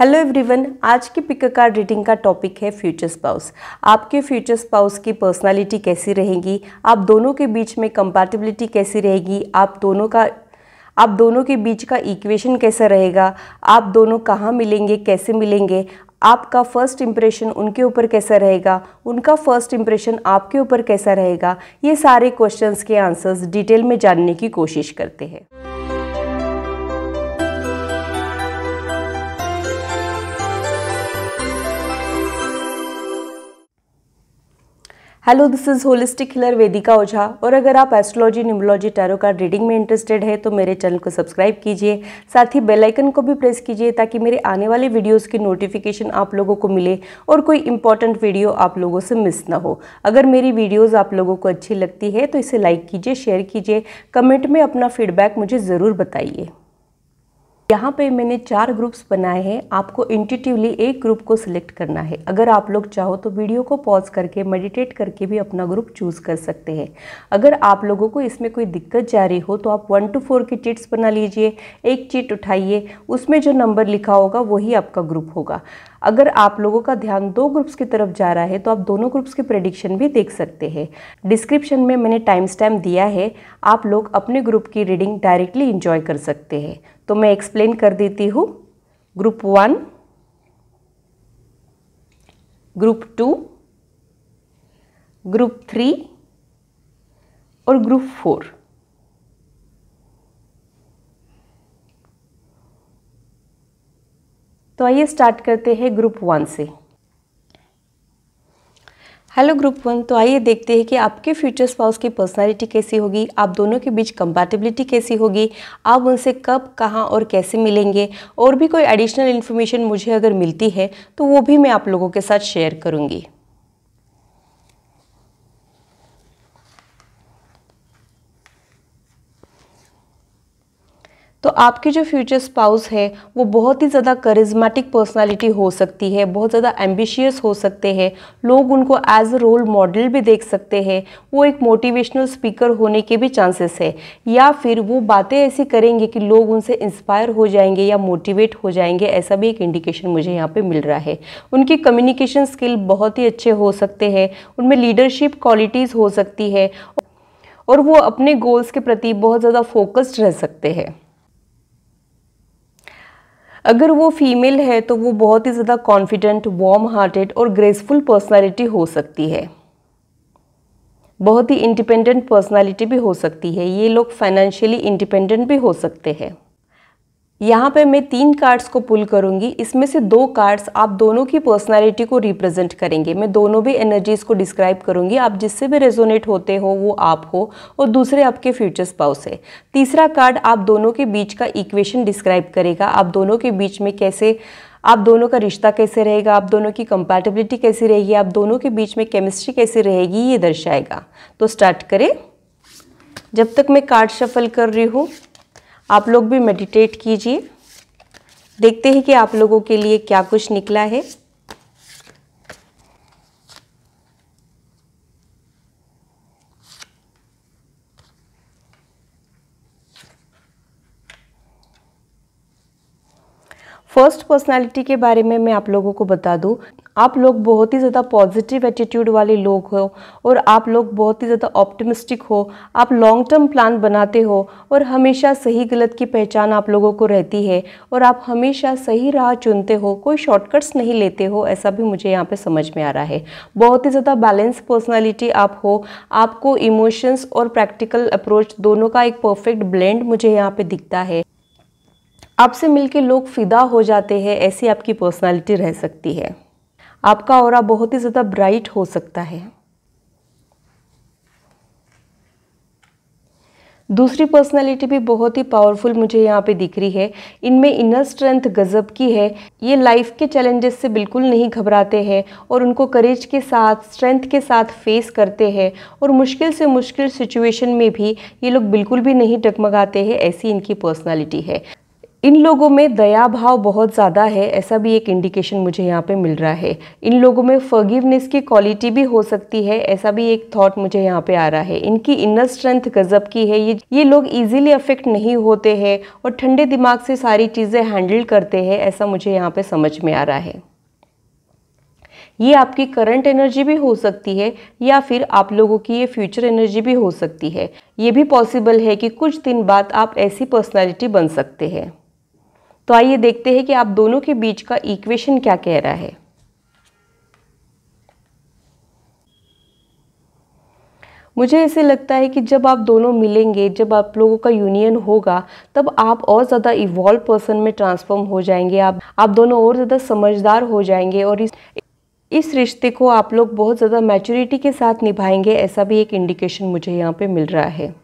Hello everyone आज की pick card reading का टॉपिक है फ्यूचर स्पाउस आपके फ्यूचर स्पाउस की पर्सनालिटी कैसी रहेगी? आप दोनों के बीच में कंपैटिबिलिटी कैसी रहेगी? आप दोनों का, आप दोनों के बीच का इक्वेशन कैसा रहेगा? आप दोनों कहाँ मिलेंगे, कैसे मिलेंगे? आपका फ़र्स्ट इम्प्रेशन उनके ऊपर कैसा रहेगा? उनका फ़र्स्ट इम्प्रेशन आपके ऊपर कैसा रहेगा? ये सारे क्वेश्चंस के आंसर्स डिटेल में जानने की कोशिश करते हैं। Hello this is holistic healer Vedika Ojha और अगर आप astrology numerology tarot card reading में इंटरेस्टेड है तो मेरे चैनल को सब्सक्राइब कीजिए। साथ ही बेल आइकन को भी प्रेस कीजिए ताकि मेरे आने वाले वीडियोस की नोटिफिकेशन आप लोगों को मिले और कोई इंपॉर्टेंट वीडियो आप लोगों से मिस ना हो। अगर मेरी वीडियोज़ आप लोगों को अच्छी लगती है तो इसे लाइक कीजिए शेयर कीजिए। कमेंट में अपना फीडबैक मुझे ज़रूर बताइए। यहाँ पे मैंने चार ग्रुप्स बनाए हैं। आपको इंटिटिवली एक ग्रुप को सिलेक्ट करना है। अगर आप लोग चाहो तो वीडियो को पॉज करके मेडिटेट करके भी अपना ग्रुप चूज़ कर सकते हैं। अगर आप लोगों को इसमें कोई दिक्कत जा रही हो तो आप वन टू फोर की चिट्स बना लीजिए। एक चिट उठाइए। उसमें जो नंबर लिखा होगा वही आपका ग्रुप होगा। अगर आप लोगों का ध्यान दो ग्रुप्स की तरफ़ जा रहा है तो आप दोनों ग्रुप्स की प्रेडिक्शन भी देख सकते हैं। डिस्क्रिप्शन में मैंने टाइम स्टैम्प दिया है, आप लोग अपने ग्रुप की रीडिंग डायरेक्टली इंजॉय कर सकते हैं। तो मैं एक्सप्लेन कर देती हूँ। Group one group two group three और ग्रुप फोर तो आइए स्टार्ट करते हैं ग्रुप वन से। हेलो ग्रुप वन तो आइए देखते हैं कि आपके फ्यूचर स्पाउस की पर्सनालिटी कैसी होगी, आप दोनों के बीच कंपैटिबिलिटी कैसी होगी, आप उनसे कब, कहाँ और कैसे मिलेंगे, और भी कोई एडिशनल इन्फॉर्मेशन मुझे अगर मिलती है तो वो भी मैं आप लोगों के साथ शेयर करूँगी। तो आपके जो फ्यूचर स्पाउस है, वो बहुत ही ज़्यादा करिज्मेटिक पर्सनालिटी हो सकती है, बहुत ज़्यादा एम्बिशियस हो सकते हैं। लोग उनको एज अ रोल मॉडल भी देख सकते हैं। वो एक मोटिवेशनल स्पीकर होने के भी चांसेस है। या फिर वो बातें ऐसी करेंगे कि लोग उनसे इंस्पायर हो जाएँगे या मोटिवेट हो जाएँगे, ऐसा भी एक इंडिकेशन मुझे यहाँ पर मिल रहा है। उनकी कम्युनिकेशन स्किल बहुत ही अच्छे हो सकते हैं। उनमें लीडरशिप क्वालिटीज़ हो सकती है। और वो अपने गोल्स के प्रति बहुत ज़्यादा फोकस्ड रह सकते हैं। अगर वो फीमेल है तो वो बहुत ही ज़्यादा कॉन्फिडेंट वार्म हार्टेड और ग्रेसफुल पर्सनालिटी हो सकती है। बहुत ही इंडिपेंडेंट पर्सनालिटी भी हो सकती है। ये लोग फाइनेंशियली इंडिपेंडेंट भी हो सकते हैं। यहाँ पे मैं तीन कार्ड्स को पुल करूँगी। इसमें से दो कार्ड्स आप दोनों की पर्सनालिटी को रिप्रेजेंट करेंगे। मैं दोनों भी एनर्जीज को डिस्क्राइब करूँगी। आप जिससे भी रेजोनेट होते हो, वो आप हो और दूसरे आपके फ्यूचर स्पाउस है। तीसरा कार्ड आप दोनों के बीच का इक्वेशन डिस्क्राइब करेगा। आप दोनों के बीच में कैसे, आप दोनों का रिश्ता कैसे रहेगा? आप दोनों की कंपैटिबिलिटी कैसी रहेगी? आप दोनों के बीच में केमिस्ट्री कैसी रहेगी? ये दर्शाएगा। तो स्टार्ट करें। जब तक मैं कार्ड शफल कर रही हूँ आप लोग भी मेडिटेट कीजिए। देखते हैं कि आप लोगों के लिए क्या कुछ निकला है। फ़र्स्ट पर्सनालिटी के बारे में मैं आप लोगों को बता दूँ। आप लोग बहुत ही ज़्यादा पॉजिटिव एटीट्यूड वाले लोग हो और आप लोग बहुत ही ज़्यादा ऑप्टिमिस्टिक हो। आप लॉन्ग टर्म प्लान बनाते हो और हमेशा सही गलत की पहचान आप लोगों को रहती है और आप हमेशा सही राह चुनते हो, कोई शॉर्टकट्स नहीं लेते हो, ऐसा भी मुझे यहाँ पे समझ में आ रहा है। बहुत ही ज़्यादा बैलेंस पर्सनैलिटी आप हो, आपको इमोशंस और प्रैक्टिकल अप्रोच दोनों का एक परफेक्ट ब्लेंड मुझे यहाँ पर दिखता है। आपसे मिलके लोग फिदा हो जाते हैं, ऐसी आपकी पर्सनालिटी रह सकती है। आपका और बहुत ही ज़्यादा ब्राइट हो सकता है। दूसरी पर्सनालिटी भी बहुत ही पावरफुल मुझे यहाँ पे दिख रही है। इनमें इनर स्ट्रेंथ गज़ब की है। ये लाइफ के चैलेंजेस से बिल्कुल नहीं घबराते हैं और उनको करेज के साथ स्ट्रेंथ के साथ फेस करते हैं और मुश्किल से मुश्किल सिचुएशन में भी ये लोग बिल्कुल भी नहीं डगमगाते हैं, ऐसी इनकी पर्सनालिटी है। इन लोगों में दया भाव बहुत ज़्यादा है, ऐसा भी एक इंडिकेशन मुझे यहाँ पे मिल रहा है। इन लोगों में फॉरगिवनेस की क्वालिटी भी हो सकती है, ऐसा भी एक थॉट मुझे यहाँ पे आ रहा है। इनकी इनर स्ट्रेंथ गजब की है, ये ये लोग इजीली अफेक्ट नहीं होते हैं और ठंडे दिमाग से सारी चीज़ें हैंडल करते हैं, ऐसा मुझे यहाँ पे समझ में आ रहा है। ये आपकी करंट एनर्जी भी हो सकती है, या फिर आप लोगों की ये फ्यूचर एनर्जी भी हो सकती है। ये भी पॉसिबल है कि कुछ दिन बाद आप ऐसी पर्सनालिटी बन सकते हैं। तो आइए देखते हैं कि आप दोनों के बीच का इक्वेशन क्या कह रहा है। मुझे ऐसे लगता है कि जब आप दोनों मिलेंगे, जब आप लोगों का यूनियन होगा, तब आप और ज़्यादा इवॉल्व पर्सन में ट्रांसफॉर्म हो जाएँगे। आप आप दोनों और ज़्यादा समझदार हो जाएँगे और इस इस रिश्ते को आप लोग बहुत ज़्यादा मैच्योरिटी के साथ निभाएँगे, ऐसा भी एक इंडिकेशन मुझे यहाँ पे मिल रहा है।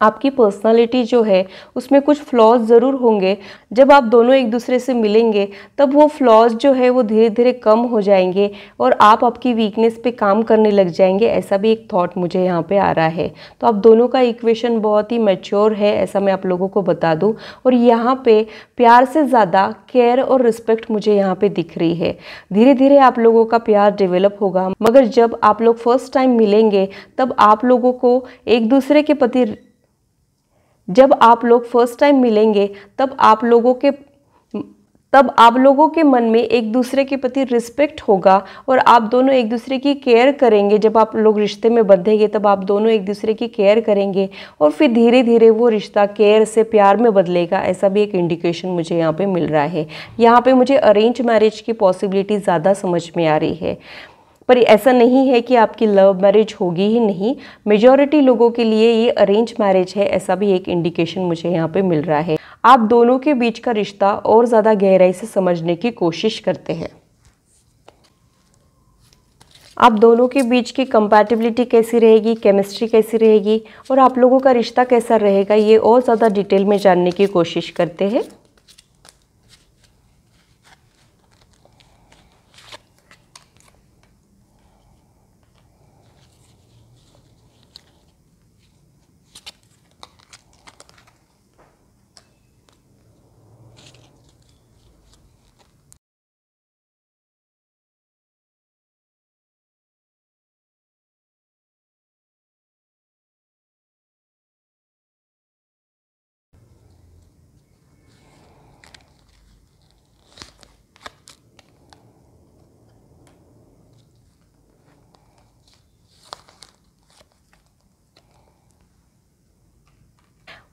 आपकी पर्सनालिटी जो है, उसमें कुछ फ्लॉज ज़रूर होंगे। जब आप दोनों एक दूसरे से मिलेंगे, तब वो फ्लॉज जो है, वो धीरे धीरे कम हो जाएँगे और आप आपकी वीकनेस पे काम करने लग जाएँगे। ऐसा भी एक थॉट मुझे यहाँ पे आ रहा है। तो आप दोनों का इक्वेशन बहुत ही मेच्योर है, ऐसा मैं आप लोगों को बता दूँ। और यहाँ पर प्यार से ज़्यादा केयर और रिस्पेक्ट मुझे यहाँ पर दिख रही है। धीरे धीरे आप लोगों का प्यार डेवलप होगा। मगर जब आप लोग फ़र्स्ट टाइम मिलेंगे, तब आप लोगों को एक दूसरे के प्रति जब आप लोग फ़र्स्ट टाइम मिलेंगे, तब आप लोगों के, तब आप लोगों के मन में एक दूसरे के प्रति रिस्पेक्ट होगा और आप दोनों एक दूसरे की केयर करेंगे। जब आप लोग रिश्ते में बंधेंगे, तब आप दोनों एक दूसरे की केयर करेंगे और फिर धीरे धीरे वो रिश्ता केयर से प्यार में बदलेगा। ऐसा भी एक इंडिकेशन मुझे यहाँ पे मिल रहा है। यहाँ पे मुझे अरेंज मैरिज की पॉसिबिलिटी ज़्यादा समझ में आ रही है। पर ऐसा नहीं है कि आपकी लव मैरिज होगी ही नहीं। मेजॉरिटी लोगों के लिए ये अरेंज मैरिज है, ऐसा भी एक इंडिकेशन मुझे यहाँ पे मिल रहा है। आप दोनों के बीच का रिश्ता और ज़्यादा गहराई से समझने की कोशिश करते हैं। आप दोनों के बीच की कंपैटिबिलिटी कैसी रहेगी केमिस्ट्री कैसी रहेगी और आप लोगों का रिश्ता कैसा रहेगा, ये और ज़्यादा डिटेल में जानने की कोशिश करते हैं।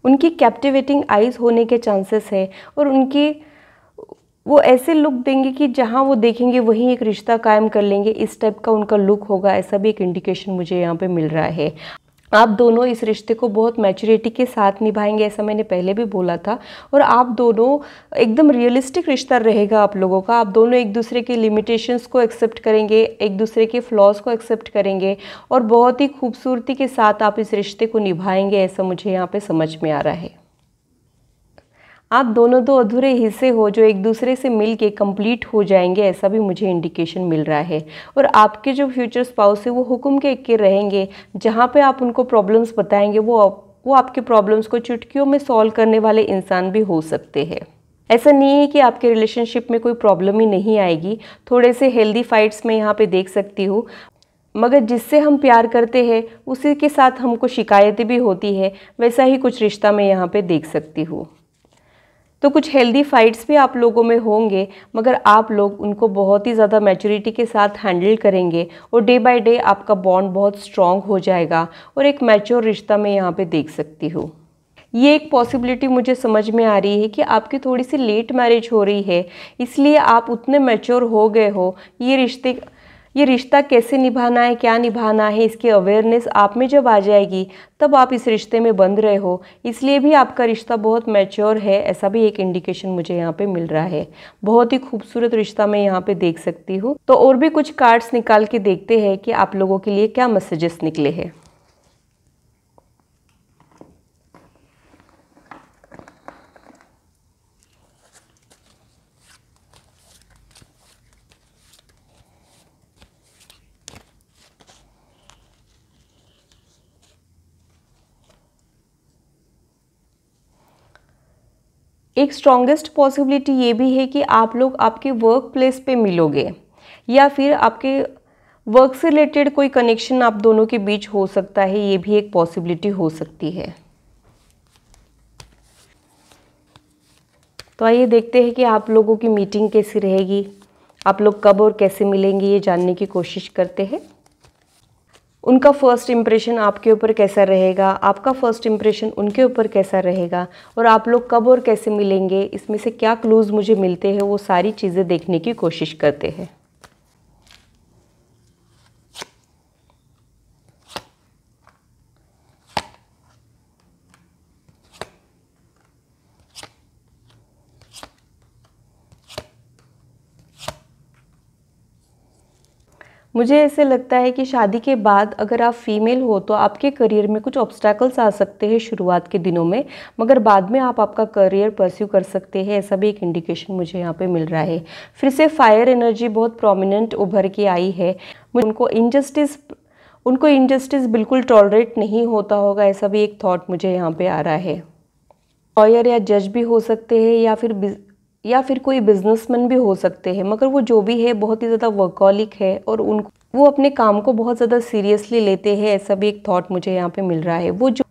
उनकी कैप्टिवेटिंग आइज़ होने के चांसेस है और उनकी, वो ऐसे लुक देंगे कि जहाँ वो देखेंगे वहीं एक रिश्ता कायम कर लेंगे। इस टाइप का उनका लुक होगा, ऐसा भी एक इंडिकेशन मुझे यहाँ पे मिल रहा है। आप दोनों इस रिश्ते को बहुत मैच्योरिटी के साथ निभाएँगे, ऐसा मैंने पहले भी बोला था। और आप दोनों एकदम रियलिस्टिक रिश्ता रहेगा आप लोगों का। आप दोनों एक दूसरे के लिमिटेशंस को एक्सेप्ट करेंगे, एक दूसरे के फ्लॉज को एक्सेप्ट करेंगे और बहुत ही खूबसूरती के साथ आप इस रिश्ते को निभाएँगे, ऐसा मुझे यहाँ पर समझ में आ रहा है। आप दोनों दो अधूरे हिस्से हो, जो एक दूसरे से मिल के कंप्लीट हो जाएँगे, ऐसा भी मुझे इंडिकेशन मिल रहा है। और आपके जो फ्यूचर स्पाउस है, वो हुक्म के के रहेंगे, जहाँ पे आप उनको प्रॉब्लम्स बताएँगे, वो वो आपके प्रॉब्लम्स को चुटकियों में सॉल्व करने वाले इंसान भी हो सकते हैं। ऐसा नहीं है कि आपके रिलेशनशिप में कोई प्रॉब्लम ही नहीं आएगी। थोड़े से हेल्दी फाइट्स में यहाँ पे देख सकती हूँ। मगर जिससे हम प्यार करते हैं, उसी के साथ हमको शिकायतें भी होती है, वैसा ही कुछ रिश्ता मैं यहाँ पे देख सकती हूँ। तो कुछ हेल्दी फाइट्स भी आप लोगों में होंगे, मगर आप लोग उनको बहुत ही ज़्यादा मैच्योरिटी के साथ हैंडल करेंगे और डे बाय डे आपका बॉन्ड बहुत स्ट्रॉन्ग हो जाएगा और एक मैच्योर रिश्ता मैं यहाँ पे देख सकती हूँ। ये एक पॉसिबिलिटी मुझे समझ में आ रही है कि आपकी थोड़ी सी लेट मैरिज हो रही है, इसलिए आप उतने मैच्योर हो गए हो, ये रिश्ते ये रिश्ता कैसे निभाना है, क्या निभाना है, इसकी अवेयरनेस आप में जब आ जाएगी, तब आप इस रिश्ते में बंध रहे हो। इसलिए भी आपका रिश्ता बहुत मैच्योर है, ऐसा भी एक इंडिकेशन मुझे यहाँ पे मिल रहा है। बहुत ही खूबसूरत रिश्ता मैं यहाँ पे देख सकती हूँ। तो और भी कुछ कार्ड्स निकाल के देखते हैं कि आप लोगों के लिए क्या मैसेजेस निकले हैं। एक स्ट्रॉन्गेस्ट पॉसिबिलिटी ये भी है कि आप लोग आपके वर्क प्लेस पे मिलोगे, या फिर आपके वर्क से रिलेटेड कोई कनेक्शन आप दोनों के बीच हो सकता है, ये भी एक पॉसिबिलिटी हो सकती है। तो आइए देखते हैं कि आप लोगों की मीटिंग कैसी रहेगी, आप लोग कब और कैसे मिलेंगे, ये जानने की कोशिश करते हैं। उनका फ़र्स्ट इम्प्रेशन आपके ऊपर कैसा रहेगा? आपका फ़र्स्ट इम्प्रेशन उनके ऊपर कैसा रहेगा? और आप लोग कब और कैसे मिलेंगे? इसमें से क्या क्लूज़ मुझे मिलते हैं? वो सारी चीज़ें देखने की कोशिश करते हैं। मुझे ऐसे लगता है कि शादी के बाद अगर आप फीमेल हो तो आपके करियर में कुछ ऑब्स्टैकल्स आ सकते हैं शुरुआत के दिनों में, मगर बाद में आप आपका करियर परस्यू कर सकते हैं, ऐसा भी एक इंडिकेशन मुझे यहाँ पे मिल रहा है। फिर से फायर एनर्जी बहुत प्रोमिनेंट उभर के आई है। उनको इनजस्टिस उनको इनजस्टिस बिल्कुल टॉलरेट नहीं होता होगा, ऐसा भी एक थाट मुझे यहाँ पर आ रहा है। लॉयर या जज भी हो सकते हैं, या फिर या फिर कोई बिजनेसमैन भी हो सकते हैं, मगर वो जो भी है, बहुत ही ज़्यादा वर्कॉलिक है और उन, वो अपने काम को बहुत ज़्यादा सीरियसली लेते हैं, ऐसा भी एक थॉट मुझे यहाँ पे मिल रहा है। वो जो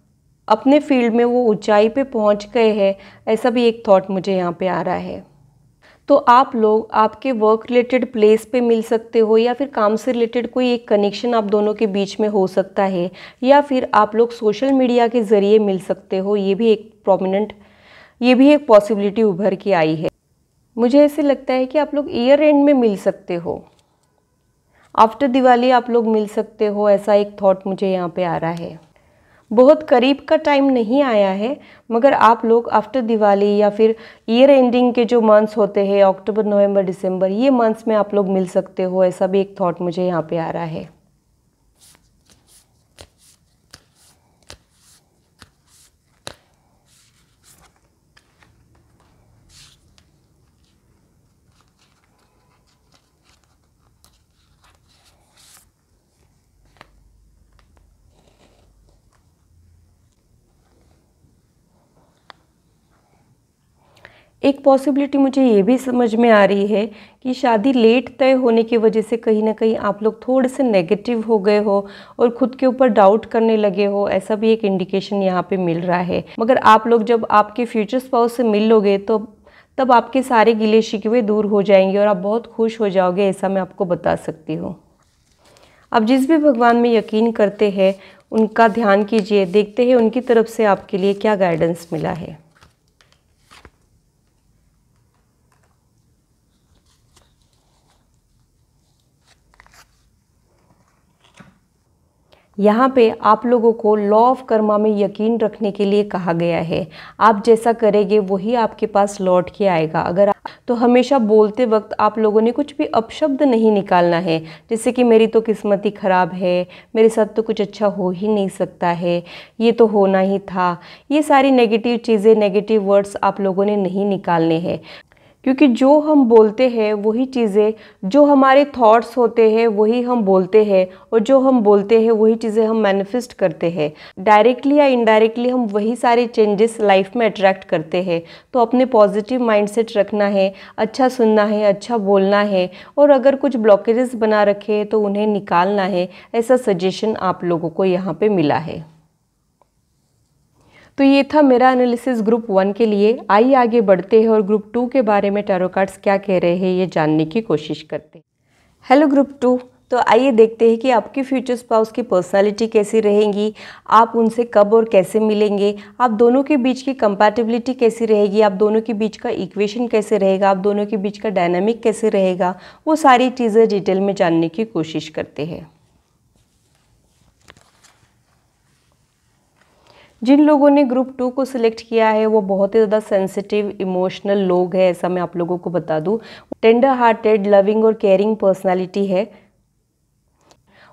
अपने फ़ील्ड में वो ऊंचाई पे पहुँच गए हैं, ऐसा भी एक थॉट मुझे यहाँ पे आ रहा है। तो आप लोग, आपके वर्क रिलेटेड प्लेस पे मिल सकते हो, या फिर काम से रिलेटेड कोई एक कनेक्शन आप दोनों के बीच में हो सकता है, या फिर आप लोग सोशल मीडिया के ज़रिए मिल सकते हो, ये भी एक प्रोमिनेंट ये भी एक पॉसिबिलिटी उभर के आई है। मुझे ऐसे लगता है कि आप लोग ईयर एंड में मिल सकते हो। आफ्टर दिवाली आप लोग मिल सकते हो, ऐसा एक थॉट मुझे यहाँ पे आ रहा है। बहुत करीब का टाइम नहीं आया है, मगर आप लोग आफ्टर दिवाली या फिर ईयर एंडिंग के जो मंथ्स होते हैं अक्टूबर नवंबर दिसंबर ये मंथ्स में आप लोग मिल सकते हो, ऐसा भी एक थॉट मुझे यहाँ पे आ रहा है। एक पॉसिबिलिटी मुझे ये भी समझ में आ रही है कि शादी लेट तय होने की वजह से कहीं ना कहीं आप लोग थोड़े से नेगेटिव हो गए हो और ख़ुद के ऊपर डाउट करने लगे हो, ऐसा भी एक इंडिकेशन यहाँ पे मिल रहा है। मगर आप लोग जब आपके फ्यूचर स्पाउस से मिल लोगे तो तब आपके सारे गिले शिकवे दूर हो जाएँगे और आप बहुत खुश हो जाओगे, ऐसा मैं आपको बता सकती हूँ। आप जिस भी भगवान में यकीन करते हैं, उनका ध्यान कीजिए, देखते हैं उनकी तरफ़ से आपके लिए क्या गाइडेंस मिला है। यहाँ पे आप लोगों को लॉ ऑफ़ कर्मा में यकीन रखने के लिए कहा गया है। आप जैसा करेंगे, वही आपके पास लौट के आएगा। अगर तो हमेशा बोलते वक्त आप लोगों ने कुछ भी अपशब्द नहीं निकालना है। जैसे कि मेरी तो किस्मत ही ख़राब है, मेरे साथ तो कुछ अच्छा हो ही नहीं सकता है। ये तो होना ही था। ये सारी नेगेटिव चीज़ें नेगेटिव वर्ड्स आप लोगों ने नहीं निकालने हैं। क्योंकि जो हम बोलते हैं, वही चीज़ें, जो हमारे थॉट्स होते हैं, वही हम बोलते हैं, और जो हम बोलते हैं, वही चीज़ें हम मैनिफेस्ट करते हैं। डायरेक्टली या इनडायरेक्टली हम वही सारे चेंजेस लाइफ में अट्रैक्ट करते हैं। तो अपने पॉजिटिव माइंडसेट रखना है अच्छा सुनना है अच्छा बोलना है, और अगर कुछ ब्लॉकेजेस बना रखे हैं तो उन्हें निकालना है, ऐसा सजेशन आप लोगों को यहाँ पर मिला है। तो ये था मेरा एनालिसिस ग्रुप वन के लिए। आइए आगे बढ़ते हैं और ग्रुप टू के बारे में टैरो कार्ड्स क्या कह रहे हैं ये जानने की कोशिश करते हैं। हेलो ग्रुप टू तो आइए देखते हैं कि आपके फ्यूचर स्पाउस की पर्सनालिटी कैसी रहेंगी, आप उनसे कब और कैसे मिलेंगे, आप दोनों के बीच की कंपैटिबिलिटी कैसी रहेगी, आप दोनों के बीच का इक्वेशन कैसे रहेगा, आप दोनों के बीच का डायनामिक कैसे रहेगा, वो सारी चीज़ें डिटेल में जानने की कोशिश करते हैं। जिन लोगों ने ग्रुप टू को सिलेक्ट किया है, वो बहुत ही ज़्यादा सेंसिटिव इमोशनल लोग हैं, ऐसा मैं आप लोगों को बता दूँ। टेंडर हार्टेड लविंग और केयरिंग पर्सनालिटी है।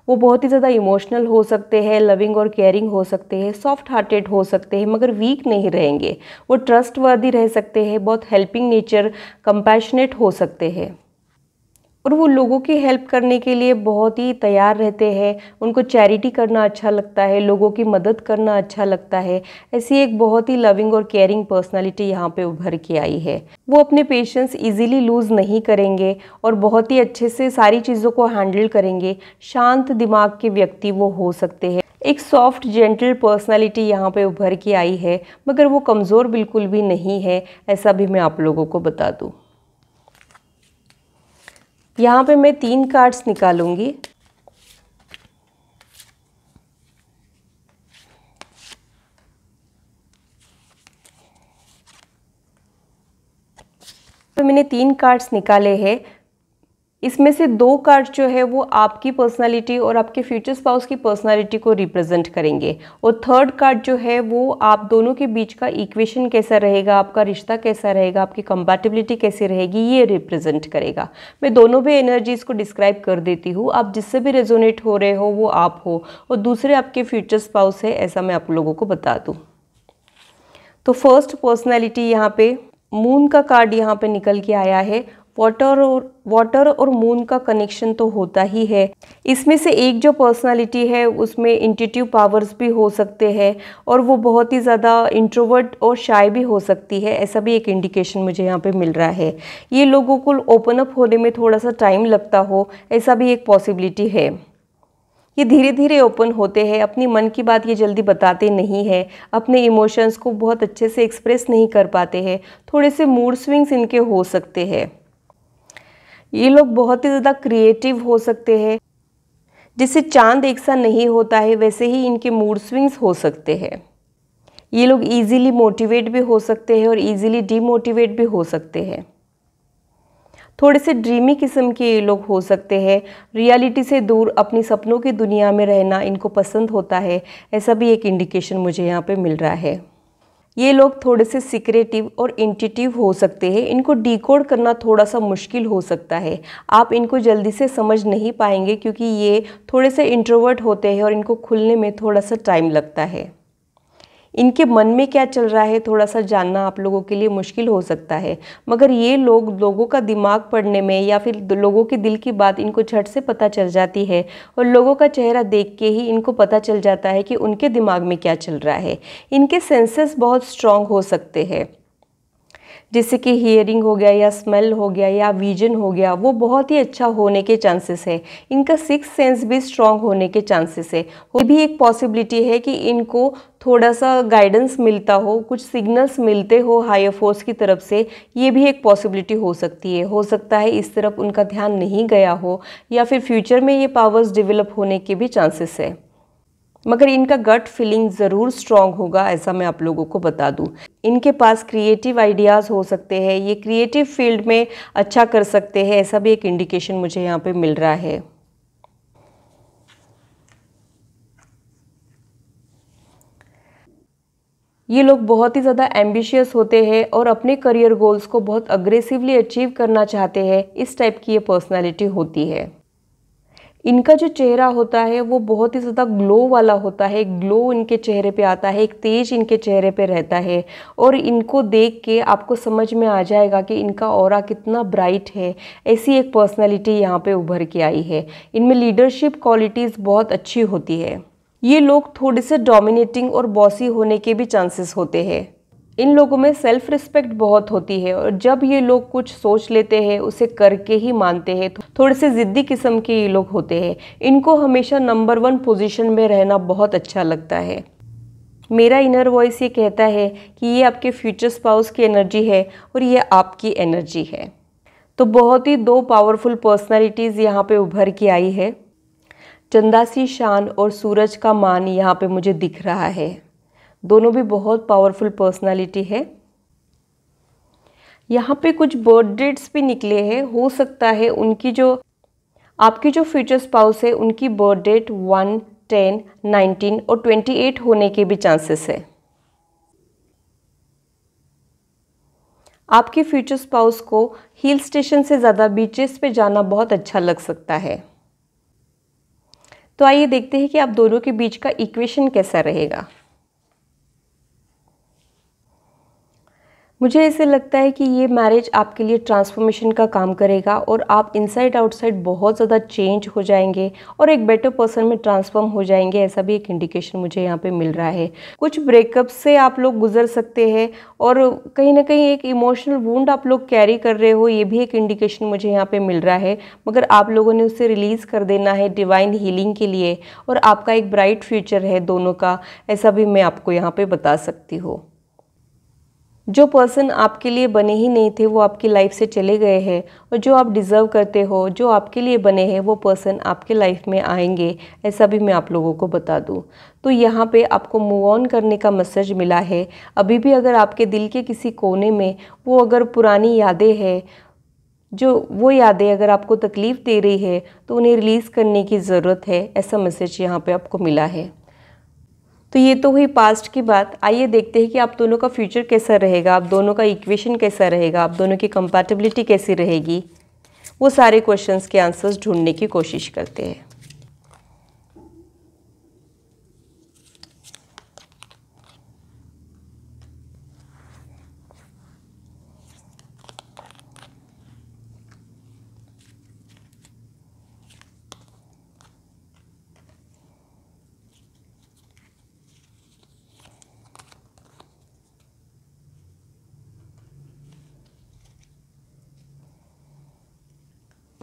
वो बहुत ही ज़्यादा इमोशनल हो सकते हैं लविंग और केयरिंग हो सकते हैं सॉफ्ट हार्टेड हो सकते हैं, मगर वीक नहीं रहेंगे। वो ट्रस्ट वर्दी रह सकते हैं, बहुत हेल्पिंग नेचर कंपैशनेट हो सकते हैं। और वो लोगों की हेल्प करने के लिए बहुत ही तैयार रहते हैं। उनको चैरिटी करना अच्छा लगता है, लोगों की मदद करना अच्छा लगता है। ऐसी एक बहुत ही लविंग और केयरिंग पर्सनालिटी यहाँ पे उभर के आई है। वो अपने पेशेंस इजीली लूज़ नहीं करेंगे और बहुत ही अच्छे से सारी चीज़ों को हैंडल करेंगे। शांत दिमाग के व्यक्ति वो हो सकते हैं। एक सॉफ्ट जेंटल पर्सनालिटी यहाँ पे उभर के आई है, मगर वो कमज़ोर बिल्कुल भी नहीं है। ऐसा भी मैं आप लोगों को बता दूँ। यहाँ पे मैं तीन कार्ड्स निकालूँगी। तो मैंने तीन कार्ड्स निकाले हैं। इसमें से दो कार्ड जो है वो आपकी पर्सनालिटी और आपके फ्यूचर स्पाउस की पर्सनालिटी को रिप्रेजेंट करेंगे। और थर्ड कार्ड जो है वो आप दोनों के बीच का इक्वेशन कैसा रहेगा, आपका रिश्ता कैसा रहेगा, आपकी कंपैटिबिलिटी कैसी रहेगी, ये रिप्रेजेंट करेगा। मैं दोनों भी एनर्जीज़ को डिस्क्राइब कर देती हूँ। आप जिससे भी रेजोनेट हो रहे हो, वो आप हो। और दूसरे आपके फ्यूचर स्पाउस है, ऐसा मैं आप लोगों को बता दूँ। तो फ़र्स्ट पर्सनैलिटी यहाँ पे मून का कार्ड यहाँ पे निकल के आया है। वाटर और वाटर और मून का कनेक्शन तो होता ही है। इसमें से एक जो पर्सनालिटी है, उसमें इंटिट्यू पावर्स भी हो सकते हैं और वो बहुत ही ज़्यादा इंट्रोवर्ट और शाय भी हो सकती है, ऐसा भी एक इंडिकेशन मुझे यहाँ पे मिल रहा है। ये लोगों को ओपन अप होने में थोड़ा सा टाइम लगता हो, ऐसा भी एक पॉसिबिलिटी है। ये धीरे धीरे ओपन होते हैं, अपनी मन की बात ये जल्दी बताते नहीं है, अपने इमोशंस को बहुत अच्छे से एक्सप्रेस नहीं कर पाते हैं, थोड़े से मूड स्विंग्स इनके हो सकते हैं। ये लोग बहुत ही ज़्यादा क्रिएटिव हो सकते हैं। जिससे चाँद एक सा नहीं होता है, वैसे ही इनके मूड स्विंग्स हो सकते हैं। ये लोग इजीली मोटिवेट भी हो सकते हैं और इजीली डीमोटिवेट भी हो सकते हैं। थोड़े से ड्रीमी किस्म के ये लोग हो सकते हैं। रियलिटी से दूर अपनी सपनों की दुनिया में रहना इनको पसंद होता है। ऐसा भी एक इंडिकेशन मुझे यहाँ पे मिल रहा है। ये लोग थोड़े से सिक्रेटिव और इंटिटिव हो सकते हैं। इनको डिकोड करना थोड़ा सा मुश्किल हो सकता है। आप इनको जल्दी से समझ नहीं पाएँगे क्योंकि ये थोड़े से इंट्रोवर्ट होते हैं और इनको खुलने में थोड़ा सा टाइम लगता है। इनके मन में क्या चल रहा है? थोड़ा सा जानना आप लोगों के लिए मुश्किल हो सकता है। मगर ये लोग लोगों का दिमाग पढ़ने में या फिर लोगों के दिल की बात इनको झट से पता चल जाती है और लोगों का चेहरा देख के ही इनको पता चल जाता है कि उनके दिमाग में क्या चल रहा है। इनके सेंसेस बहुत स्ट्रॉन्ग हो सकते हैं। जैसे कि हियरिंग हो गया या स्मेल हो गया या विजन हो गया, वो बहुत ही अच्छा होने के चांसेस है। इनका सिक्स सेंस भी स्ट्रॉन्ग होने के चांसेस है। वो भी एक पॉसिबिलिटी है कि इनको थोड़ा सा गाइडेंस मिलता हो, कुछ सिग्नल्स मिलते हो हायर फोर्स की तरफ़ से, ये भी एक पॉसिबिलिटी हो सकती है। हो सकता है इस तरफ़ उनका ध्यान नहीं गया हो या फिर फ्यूचर में ये पावर्स डेवलप होने के भी चांसेस है। मगर इनका गट फीलिंग ज़रूर स्ट्रॉन्ग होगा, ऐसा मैं आप लोगों को बता दूँ। इनके पास क्रिएटिव आइडियाज़ हो सकते हैं, ये क्रिएटिव फ़ील्ड में अच्छा कर सकते हैं, ऐसा भी एक इंडिकेशन मुझे यहाँ पे मिल रहा है। ये लोग बहुत ही ज़्यादा एम्बिशियस होते हैं और अपने करियर गोल्स को बहुत अग्रेसिवली अचीव करना चाहते हैं, इस टाइप की ये पर्सनैलिटी होती है। इनका जो चेहरा होता है, वो बहुत ही ज़्यादा ग्लो वाला होता है। ग्लो इनके चेहरे पे आता है, एक तेज इनके चेहरे पे रहता है। और इनको देख के आपको समझ में आ जाएगा कि इनका और कितना ब्राइट है। ऐसी एक पर्सनैलिटी यहाँ पे उभर के आई है। इनमें लीडरशिप क्वालिटीज़ बहुत अच्छी होती है। ये लोग थोड़े से डोमिनेटिंग और बॉसी होने के भी चांसेस होते हैं। इन लोगों में सेल्फ रिस्पेक्ट बहुत होती है और जब ये लोग कुछ सोच लेते हैं, उसे करके ही मानते हैं थोड़े से ज़िद्दी किस्म के ये लोग होते हैं। इनको हमेशा नंबर वन पोजीशन में रहना बहुत अच्छा लगता है। मेरा इनर वॉइस ये कहता है कि ये आपके फ्यूचर स्पाउस की एनर्जी है और ये आपकी एनर्जी है। तो बहुत ही दो पावरफुल पर्सनालिटीज़ यहाँ पे उभर के आई है। चंदासी शान और सूरज का मान यहाँ पे मुझे दिख रहा है। दोनों भी बहुत पावरफुल पर्सनालिटी है। यहाँ पे कुछ बर्थ डेट्स भी निकले हैं। हो सकता है उनकी जो, आपकी जो फ्यूचर स्पाउस है, उनकी birth date one ten nineteen और ट्वेंटी एट होने के भी चांसेस है। आपके फ्यूचर स्पाउस को हिल स्टेशन से ज़्यादा बीचेस पे जाना बहुत अच्छा लग सकता है। तो आइए देखते हैं कि आप दोनों के बीच का इक्वेशन कैसा रहेगा। मुझे ऐसे लगता है कि ये मैरिज आपके लिए ट्रांसफॉर्मेशन का काम करेगा और आप इनसाइड आउटसाइड बहुत ज़्यादा चेंज हो जाएँगे और एक बेटर पर्सन में ट्रांसफॉर्म हो जाएँगे, ऐसा भी एक इंडिकेशन मुझे यहाँ पे मिल रहा है। कुछ ब्रेकअप से आप लोग गुजर सकते हैं और कहीं ना कहीं एक इमोशनल वूंड आप लोग कैरी कर रहे हो, ये भी एक इंडिकेशन मुझे यहाँ पर मिल रहा है। मगर आप लोगों ने उसे रिलीज़ कर देना है डिवाइन हीलिंग के लिए और आपका एक ब्राइट फ्यूचर है दोनों का, ऐसा भी मैं आपको यहाँ पर बता सकती हूँ। जो पर्सन आपके लिए बने ही नहीं थे, वो आपकी लाइफ से चले गए हैं और जो आप डिज़र्व करते हो, जो आपके लिए बने हैं, वो पर्सन आपके लाइफ में आएँगे, ऐसा भी मैं आप लोगों को बता दूँ। तो यहाँ पे आपको मूव ऑन करने का मैसेज मिला है। अभी भी अगर आपके दिल के किसी कोने में वो अगर पुरानी यादें हैं, जो वो यादें अगर आपको तकलीफ़ दे रही है तो उन्हें रिलीज़ करने की ज़रूरत है, ऐसा मैसेज यहाँ पर आपको मिला है। तो ये तो हुई पास्ट की बात। आइए देखते हैं कि आप दोनों का फ्यूचर कैसा रहेगा, आप दोनों का इक्वेशन कैसा रहेगा, आप दोनों की कंपैटिबिलिटी कैसी रहेगी। वो सारे क्वेश्चंस के आंसर्स ढूँढने की कोशिश करते हैं।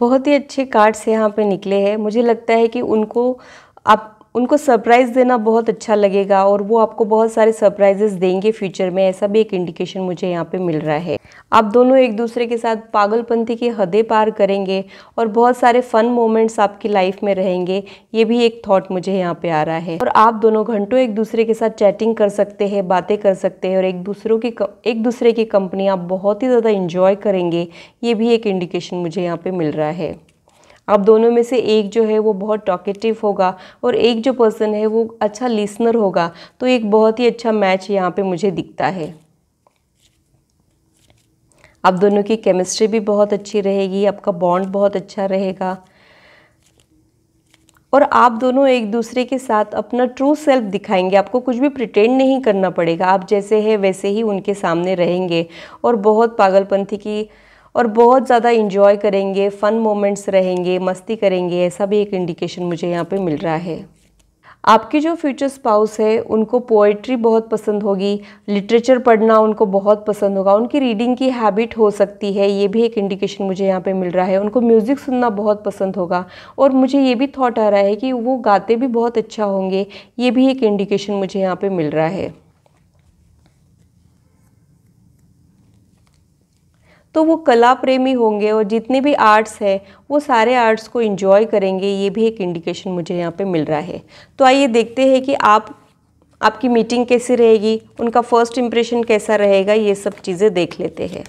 बहुत ही अच्छे कार्ड्स यहाँ पे निकले हैं। मुझे लगता है कि उनको आप उनको सरप्राइज़ देना बहुत अच्छा लगेगा और वो आपको बहुत सारे सरप्राइजेस देंगे फ्यूचर में। ऐसा भी एक इंडिकेशन मुझे यहाँ पे मिल रहा है। आप दोनों एक दूसरे के साथ पागलपंथी की हदें पार करेंगे और बहुत सारे फन मोमेंट्स आपकी लाइफ में रहेंगे। ये भी एक थॉट मुझे यहाँ पे आ रहा है। और आप दोनों घंटों एक दूसरे के साथ चैटिंग कर सकते हैं, बातें कर सकते हैं और एक दूसरों की एक दूसरे की कंपनी आप बहुत ही ज़्यादा इंजॉय करेंगे। ये भी एक इंडिकेशन मुझे यहाँ पर मिल रहा है। आप दोनों में से एक जो है वो बहुत टॉकेटिव होगा और एक जो पर्सन है वो अच्छा लिसनर होगा तो एक बहुत ही अच्छा मैच यहाँ पे मुझे दिखता है। आप दोनों की केमिस्ट्री भी बहुत अच्छी रहेगी, आपका बॉन्ड बहुत अच्छा रहेगा। और आप दोनों एक दूसरे के साथ अपना ट्रू सेल्फ दिखाएँगे, आपको कुछ भी प्रिटेंड नहीं करना पड़ेगा, आप जैसे है वैसे ही उनके सामने रहेंगे। और बहुत पागलपंथी की और बहुत ज़्यादा इंजॉय करेंगे फ़न मोमेंट्स रहेंगे, मस्ती करेंगे, ऐसा भी एक इंडिकेशन मुझे यहाँ पे मिल रहा है। आपके जो फ्यूचर स्पाउस है, उनको पोइट्री बहुत पसंद होगी लिटरेचर पढ़ना उनको बहुत पसंद होगा, उनकी रीडिंग की हैबिट हो सकती है, ये भी एक इंडिकेशन मुझे यहाँ पे मिल रहा है। उनको म्यूज़िक सुनना बहुत पसंद होगा, और मुझे ये भी थॉट आ रहा है कि वो गाते भी बहुत अच्छा होंगे, ये भी एक इंडिकेशन मुझे यहाँ पर मिल रहा है। तो वो कला प्रेमी होंगे और जितने भी आर्ट्स है, वो सारे आर्ट्स को इन्जॉय करेंगे, ये भी एक इंडिकेशन मुझे यहाँ पे मिल रहा है। तो आइए देखते हैं कि आप, आपकी मीटिंग कैसी रहेगी, उनका फ़र्स्ट इम्प्रेशन कैसा रहेगा, ये सब चीज़ें देख लेते हैं।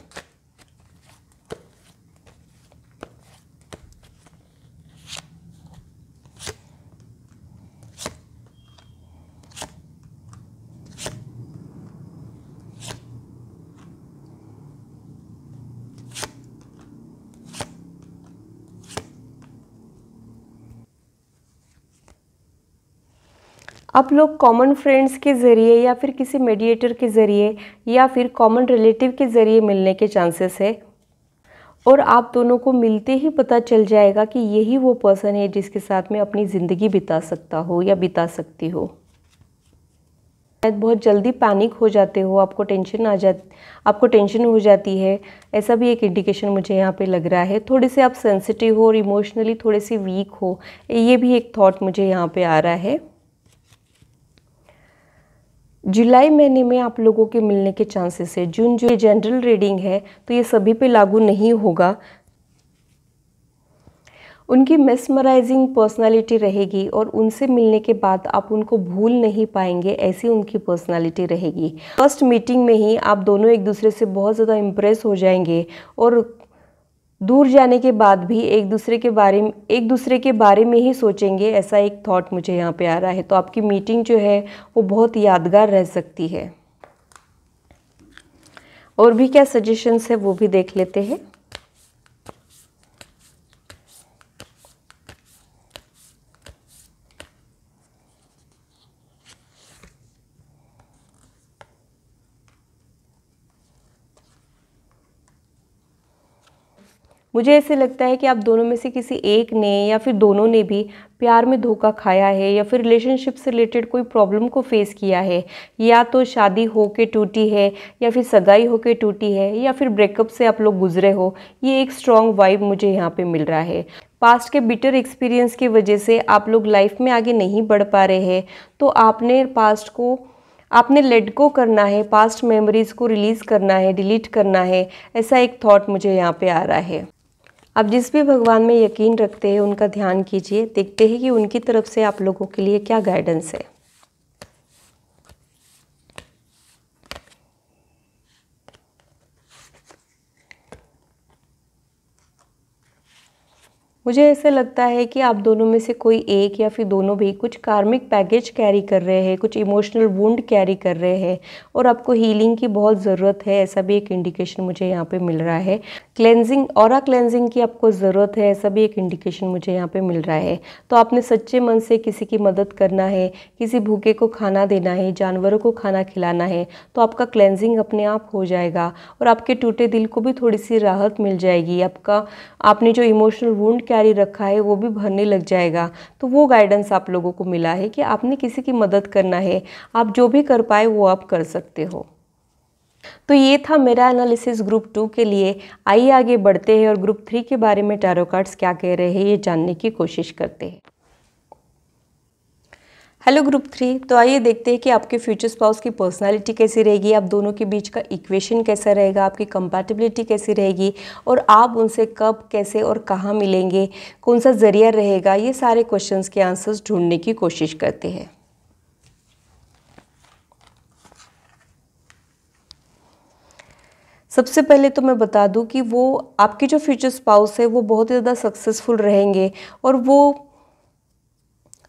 आप लोग कॉमन फ्रेंड्स के ज़रिए या फिर किसी मेडिएटर के ज़रिए या फिर कॉमन रिलेटिव के ज़रिए मिलने के चांसेस है। और आप दोनों को मिलते ही पता चल जाएगा कि यही वो पर्सन है जिसके साथ में अपनी ज़िंदगी बिता सकता हो या बिता सकती हो। शायद बहुत जल्दी पैनिक हो जाते हो, आपको टेंशन आ जा आपको टेंशन हो जाती है। ऐसा भी एक इंडिकेशन मुझे यहाँ पे लग रहा है। थोड़े से आप सेंसिटिव हो और इमोशनली थोड़े से वीक हो, ये भी एक थॉट मुझे यहाँ पे आ रहा है। जुलाई महीने में आप लोगों के मिलने के चांसेस है। जून जो जनरल रीडिंग है तो ये सभी पे लागू नहीं होगा। उनकी मेस्मराइजिंग पर्सनालिटी रहेगी और उनसे मिलने के बाद आप उनको भूल नहीं पाएँगे, ऐसी उनकी पर्सनालिटी रहेगी। फ़र्स्ट मीटिंग में ही आप दोनों एक दूसरे से बहुत ज़्यादा इम्प्रेस हो जाएँगे और दूर जाने के बाद भी एक दूसरे के बारे में, एक दूसरे के बारे में ही सोचेंगे, ऐसा एक थॉट मुझे यहाँ पे आ रहा है। तो आपकी मीटिंग जो है, वो बहुत यादगार रह सकती है। और भी क्या सजेशंस है, वो भी देख लेते हैं। मुझे ऐसे लगता है कि आप दोनों में से किसी एक ने या फिर दोनों ने भी प्यार में धोखा खाया है या फिर रिलेशनशिप से रिलेटेड कोई प्रॉब्लम को फेस किया है। या तो शादी हो के टूटी है या फिर सगाई हो के टूटी है या फिर ब्रेकअप से आप लोग गुजरे हो, ये एक स्ट्रॉन्ग वाइब मुझे यहाँ पे मिल रहा है। पास्ट के बिटर एक्सपीरियंस की वजह से आप लोग लाइफ में आगे नहीं बढ़ पा रहे हैं। तो आपने पास्ट को, आपने लेट गो करना है पास्ट मेमोरीज़ को रिलीज़ करना है डिलीट करना है, ऐसा एक थॉट मुझे यहाँ पे आ रहा है। आप जिस भी भगवान में यकीन रखते हैं, उनका ध्यान कीजिए। देखते हैं कि उनकी तरफ़ से आप लोगों के लिए क्या गाइडेंस है। मुझे ऐसे लगता है कि आप दोनों में से कोई एक या फिर दोनों भी कुछ कार्मिक पैकेज कैरी कर रहे हैं, कुछ इमोशनल वुंड कैरी कर रहे हैं और आपको हीलिंग की बहुत ज़रूरत है, ऐसा भी एक इंडिकेशन मुझे यहाँ पे मिल रहा है। क्लेंजिंग और क्लेंजिंग की आपको ज़रूरत है, ऐसा भी एक इंडिकेशन मुझे यहाँ पर मिल रहा है। तो आपने सच्चे मन से किसी की मदद करना है, किसी भूखे को खाना देना है, जानवरों को खाना खिलाना है तो आपका क्लेंजिंग अपने आप हो जाएगा और आपके टूटे दिल को भी थोड़ी सी राहत मिल जाएगी। आपका, आपने जो इमोशनल वुंड कैरी रखा है, वो भी भरने लग जाएगा। तो वो गाइडेंस आप लोगों को मिला है कि आपने किसी की मदद करना है। आप जो भी कर पाए, वो आप कर सकते हो। तो ये था मेरा एनालिसिस ग्रुप टू के लिए। आइए आगे बढ़ते हैं और ग्रुप थ्री के बारे में टैरो कार्ड्स क्या कह रहे हैं, ये जानने की कोशिश करते हैं। हेलो ग्रुप थ्री तो आइए देखते हैं कि आपके फ्यूचर स्पाउस की पर्सनालिटी कैसी रहेगी, आप दोनों के बीच का इक्वेशन कैसा रहेगा, आपकी कंपैटिबिलिटी कैसी रहेगी, और आप उनसे कब, कैसे और कहाँ मिलेंगे, कौन सा ज़रिया रहेगा, ये सारे क्वेश्चंस के आंसर्स ढूँढने की कोशिश करते हैं। सबसे पहले तो मैं बता दूँ कि वो, आपके जो फ्यूचर स्पाउस है, वो बहुत ही ज़्यादा सक्सेसफुल रहेंगे, और वो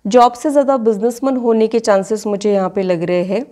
जॉब से ज़्यादा बिजनेसमैन होने के चांसेस मुझे यहाँ पे लग रहे हैं।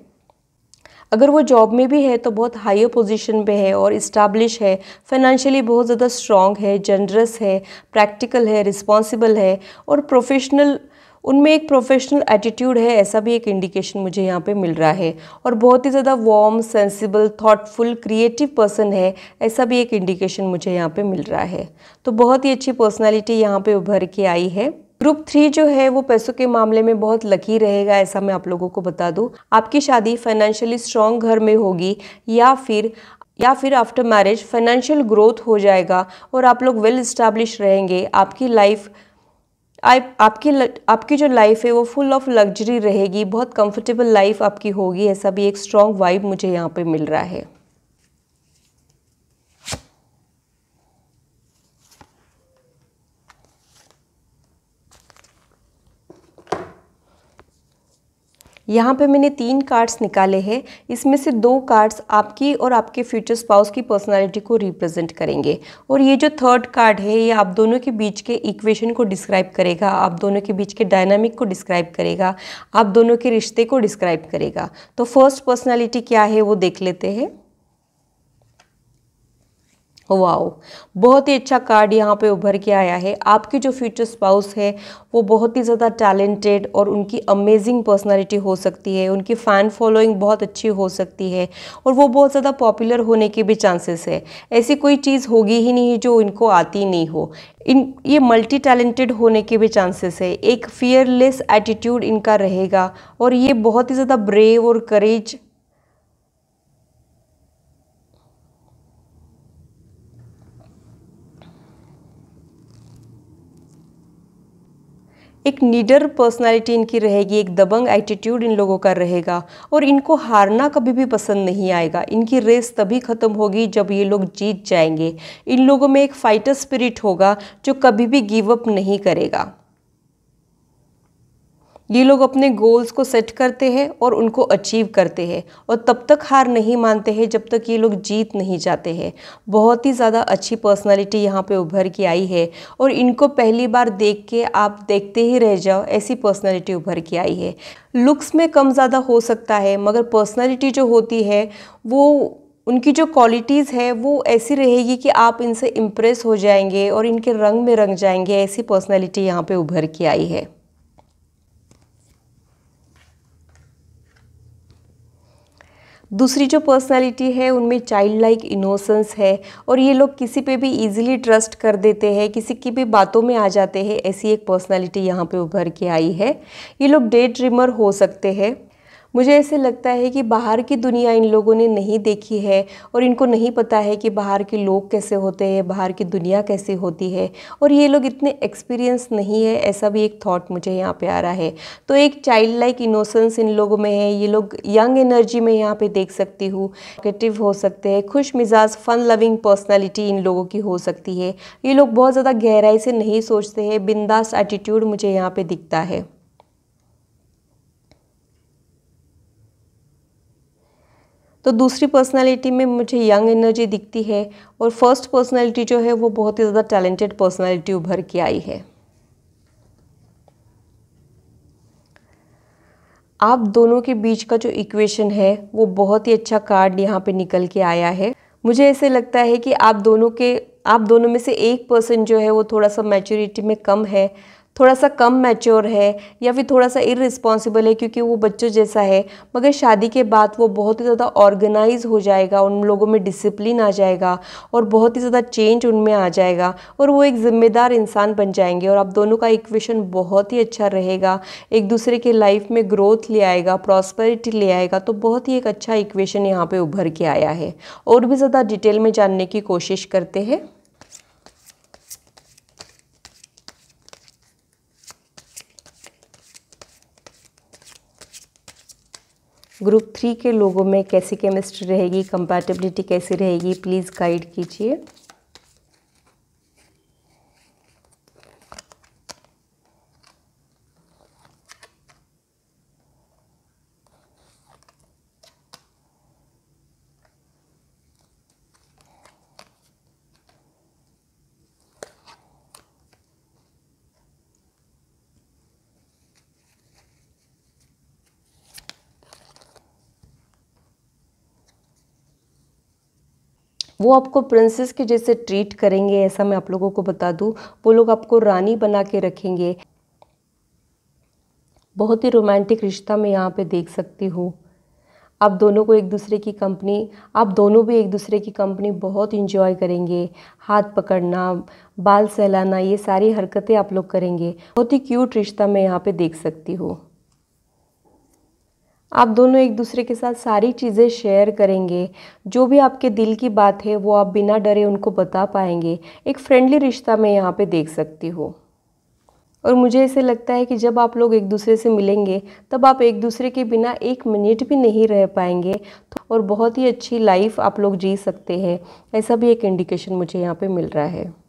अगर वो जॉब में भी है तो बहुत हायर पोजीशन पे है और इस्टाब्लिश है। फाइनेंशियली बहुत ज़्यादा स्ट्रॉन्ग है जनरस है प्रैक्टिकल है रिस्पॉन्सिबल है और प्रोफेशनल उनमें एक प्रोफेशनल एटीट्यूड है, ऐसा भी एक इंडिकेशन मुझे यहाँ पे मिल रहा है। और बहुत ही ज़्यादा warm sensible thoughtful creative person है, ऐसा भी एक इंडिकेशन मुझे यहाँ पे मिल रहा है। तो बहुत ही अच्छी पर्सनैलिटी यहाँ पे उभर के आई है। ग्रुप थ्री जो है, वो पैसों के मामले में बहुत लकी रहेगा, ऐसा मैं आप लोगों को बता दूँ। आपकी शादी फाइनेंशियली स्ट्रॉन्ग घर में होगी, या फिर या फिर आफ्टर मैरिज फाइनेंशियल ग्रोथ हो जाएगा, और आप लोग वेल इस्टेब्लिश रहेंगे। आपकी लाइफ आपकी आपकी जो लाइफ है, वो फुल ऑफ़ लग्जरी रहेगी, बहुत कंफर्टेबल लाइफ आपकी होगी, ऐसा भी एक स्ट्रॉन्ग वाइब मुझे यहाँ पे मिल रहा है। यहाँ पे मैंने तीन कार्ड्स निकाले हैं। इसमें से दो कार्ड्स आपकी और आपके फ्यूचर स्पाउस की पर्सनालिटी को रिप्रेजेंट करेंगे। और ये जो थर्ड कार्ड है, ये आप दोनों के बीच के इक्वेशन को डिस्क्राइब करेगा। आप दोनों के बीच के डायनामिक को डिस्क्राइब करेगा। आप दोनों के रिश्ते को डिस्क्राइब करेगा। तो फ़र्स्ट पर्सनैलिटी क्या है, वो देख लेते हैं। वाओ, बहुत ही अच्छा कार्ड यहाँ पे उभर के आया है। आपकी जो फ्यूचर स्पाउस है, वो बहुत ही ज़्यादा टैलेंटेड और उनकी अमेजिंग पर्सनालिटी हो सकती है, उनकी फ़ैन फॉलोइंग बहुत अच्छी हो सकती है और वो बहुत ज़्यादा पॉपुलर होने के भी चांसेस है। ऐसी कोई चीज़ होगी ही नहीं जो इनको आती नहीं हो। इन, ये मल्टी टैलेंटेड होने के भी चांसेस है। एक फियरलेस एटीट्यूड इनका रहेगा और ये बहुत ही ज़्यादा ब्रेव और करेज एक नीडर पर्सनालिटी इनकी रहेगी, एक दबंग एटीट्यूड इन लोगों का रहेगा और इनको हारना कभी भी पसंद नहीं आएगा। इनकी रेस तभी ख़त्म होगी जब ये लोग जीत जाएँगे। इन लोगों में एक फाइटर स्पिरिट होगा जो कभी भी गिव अप नहीं करेगा। ये लोग अपने गोल्स को सेट करते हैं और उनको अचीव करते हैं और तब तक हार नहीं मानते हैं जब तक ये लोग जीत नहीं जाते हैं। बहुत ही ज़्यादा अच्छी पर्सनालिटी यहाँ पे उभर के आई है और इनको पहली बार देख के आप देखते ही रह जाओ, ऐसी पर्सनालिटी उभर के आई है। लुक्स में कम ज़्यादा हो सकता है, मगर पर्सनैलिटी जो होती है, वो उनकी जो क्वालिटीज़ है, वो ऐसी रहेगी कि आप इनसे इम्प्रेस हो जाएँगे और इनके रंग में रंग जाएँगे, ऐसी पर्सनैलिटी यहाँ पे उभर के आई है। दूसरी जो पर्सनालिटी है, उनमें चाइल्ड लाइक इनोसेंस है और ये लोग किसी पे भी इजीली ट्रस्ट कर देते हैं, किसी की भी बातों में आ जाते हैं, ऐसी एक पर्सनालिटी यहाँ पे उभर के आई है। ये लोग डे ड्रीमर हो सकते हैं। मुझे ऐसे लगता है कि बाहर की दुनिया इन लोगों ने नहीं देखी है और इनको नहीं पता है कि बाहर के लोग कैसे होते हैं, बाहर की दुनिया कैसी होती है। और ये लोग इतने एक्सपीरियंस नहीं है, ऐसा भी एक थॉट मुझे यहाँ पे आ रहा है। तो एक चाइल्ड लाइक इनोसेंस इन लोगों में है, ये लोग यंग एनर्जी में यहाँ पे देख सकती हूँ। पॉजिटिव हो सकते हैं, खुश मिजाज फन लविंग पर्सनैलिटी इन लोगों की हो सकती है। ये लोग बहुत ज़्यादा गहराई से नहीं सोचते हैं, बिंदास एटीट्यूड मुझे यहाँ पर दिखता है। तो दूसरी पर्सनालिटी में मुझे यंग एनर्जी दिखती है और फ़र्स्ट पर्सनालिटी जो है वो बहुत ही ज़्यादा टैलेंटेड पर्सनालिटी उभर के आई है। आप दोनों के बीच का जो इक्वेशन है, वो बहुत ही अच्छा कार्ड यहाँ पे निकल के आया है। मुझे ऐसे लगता है कि आप दोनों के, आप दोनों में से एक पर्सन जो है वो थोड़ा सा मैच्योरिटी में कम है थोड़ा सा कम मैच्योर है या फिर थोड़ा सा इरिस्पॉन्सिबल है क्योंकि वो बच्चों जैसा है, मगर शादी के बाद वो बहुत ही ज़्यादा ऑर्गेनाइज हो जाएगा, उन लोगों में डिसिप्लिन आ जाएगा और बहुत ही ज़्यादा चेंज उनमें आ जाएगा और वो एक ज़िम्मेदार इंसान बन जाएँगे और आप दोनों का इक्वेशन बहुत ही अच्छा रहेगा, एक दूसरे के लाइफ में ग्रोथ ले आएगा प्रॉस्पेरिटी ले आएगा तो बहुत ही एक अच्छा इक्वेशन यहाँ पर उभर के आया है। और भी ज़्यादा डिटेल में जानने की कोशिश करते हैं। ग्रुप थ्री के लोगों में कैसी केमिस्ट्री रहेगी कंपैटिबिलिटी कैसी रहेगी प्लीज़ गाइड कीजिए। वो आपको प्रिंसेस के जैसे ट्रीट करेंगे, ऐसा मैं आप लोगों को बता दूँ। वो लोग आपको रानी बना के रखेंगे। बहुत ही रोमांटिक रिश्ता मैं यहाँ पे देख सकती हूँ। आप दोनों को एक दूसरे की कंपनी आप दोनों भी एक दूसरे की कंपनी बहुत इंजॉय करेंगे। हाथ पकड़ना, बाल सहलाना, ये सारी हरकतें आप लोग करेंगे। बहुत ही क्यूट रिश्ता मैं यहाँ पे देख सकती हूँ। आप दोनों एक दूसरे के साथ सारी चीज़ें शेयर करेंगे। जो भी आपके दिल की बात है, वो आप बिना डरे उनको बता पाएँगे। एक फ्रेंडली रिश्ता मैं यहाँ पे देख सकती हूँ। और मुझे ऐसे लगता है कि जब आप लोग एक दूसरे से मिलेंगे, तब आप एक दूसरे के बिना एक मिनट भी नहीं रह पाएँगे। तो और बहुत ही अच्छी लाइफ आप लोग जी सकते हैं। ऐसा भी एक इंडिकेशन मुझे यहाँ पे मिल रहा है।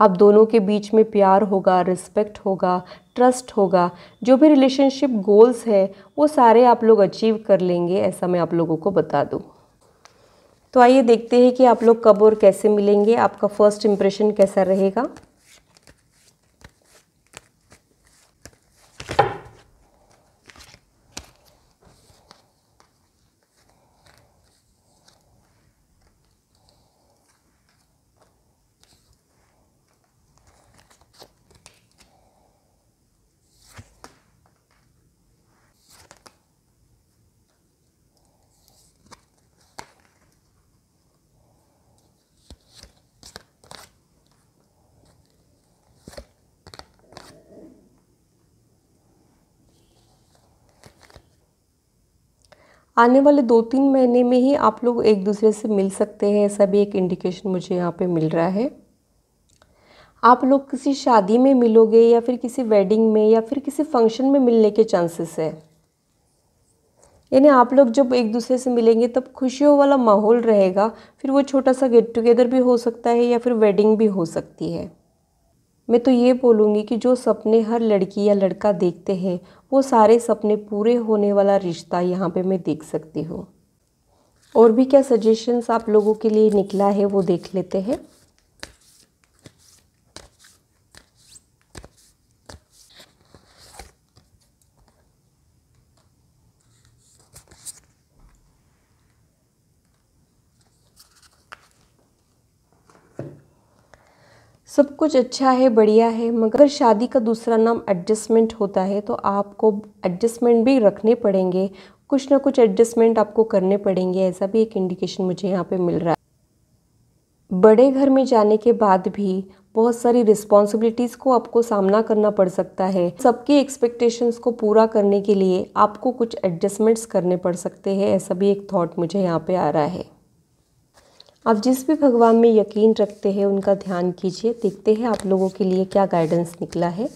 आप दोनों के बीच में प्यार होगा रिस्पेक्ट होगा ट्रस्ट होगा। जो भी रिलेशनशिप गोल्स है, वो सारे आप लोग अचीव कर लेंगे, ऐसा मैं आप लोगों को बता दूँ। तो आइए देखते हैं कि आप लोग कब और कैसे मिलेंगे। आपका फ़र्स्ट इम्प्रेशन कैसा रहेगा? आने वाले दो तीन महीने में ही आप लोग एक दूसरे से मिल सकते हैं, ऐसा भी एक इंडिकेशन मुझे यहाँ पे मिल रहा है। आप लोग किसी शादी में मिलोगे या फिर किसी वेडिंग में या फिर किसी फ़ंक्शन में मिलने के चांसेस है। यानी आप लोग जब एक दूसरे से मिलेंगे तब खुशियों वाला माहौल रहेगा, फिर वो छोटा सा गेट टुगेदर भी हो सकता है या फिर वेडिंग भी हो सकती है। मैं तो ये बोलूँगी कि जो सपने हर लड़की या लड़का देखते हैं, वो सारे सपने पूरे होने वाला रिश्ता यहाँ पे मैं देख सकती हूँ। और भी क्या सजेशंस आप लोगों के लिए निकला है वो देख लेते हैं। सब कुछ अच्छा है, बढ़िया है, मगर शादी का दूसरा नाम एडजस्टमेंट होता है तो आपको एडजस्टमेंट भी रखने पड़ेंगे। कुछ ना कुछ एडजस्टमेंट आपको करने पड़ेंगे, ऐसा भी एक इंडिकेशन मुझे यहाँ पे मिल रहा है। बड़े घर में जाने के बाद भी बहुत सारी रिस्पॉन्सिबिलिटीज़ को आपको सामना करना पड़ सकता है। सबकी एक्सपेक्टेशंस को पूरा करने के लिए आपको कुछ एडजस्टमेंट्स करने पड़ सकते हैं, ऐसा भी एक थॉट मुझे यहाँ पे आ रहा है। आप जिस भी भगवान में यकीन रखते हैं, उनका ध्यान कीजिए, देखते हैं आप लोगों के लिए क्या गाइडेंस निकला है।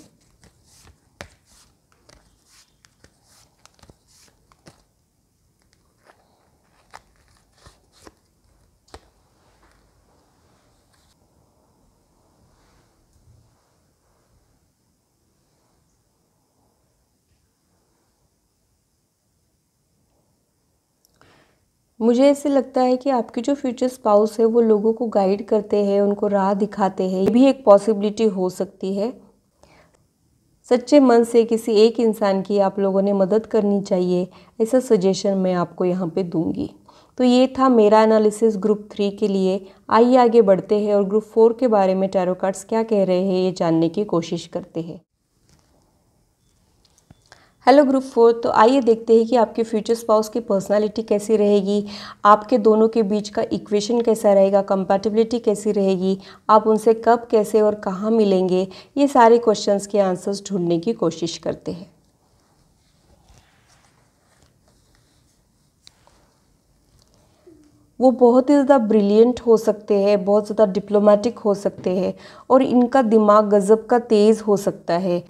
मुझे ऐसे लगता है कि आपके जो फ्यूचर स्पाउस है, वो लोगों को गाइड करते हैं, उनको राह दिखाते हैं। ये भी एक पॉसिबिलिटी हो सकती है। सच्चे मन से किसी एक इंसान की आप लोगों ने मदद करनी चाहिए, ऐसा सजेशन मैं आपको यहाँ पे दूँगी। तो ये था मेरा एनालिसिस ग्रुप थ्री के लिए। आइए आगे बढ़ते हैं और ग्रुप फोर के बारे में टैरो कार्ड्स क्या कह रहे हैं, ये जानने की कोशिश करते हैं। हेलो ग्रुप फोर तो आइए देखते हैं कि आपके फ्यूचर स्पाउस की पर्सनालिटी कैसी रहेगी, आपके दोनों के बीच का इक्वेशन कैसा रहेगा कंपैटिबिलिटी कैसी रहेगी, आप उनसे कब, कैसे और कहाँ मिलेंगे, ये सारे क्वेश्चंस के आंसर्स ढूँढने की कोशिश करते हैं। वो बहुत ही ज़्यादा ब्रिलियंट हो सकते हैं, बहुत ज़्यादा डिप्लोमेटिक हो सकते हैं और इनका दिमाग गज़ब का तेज़ हो सकता है।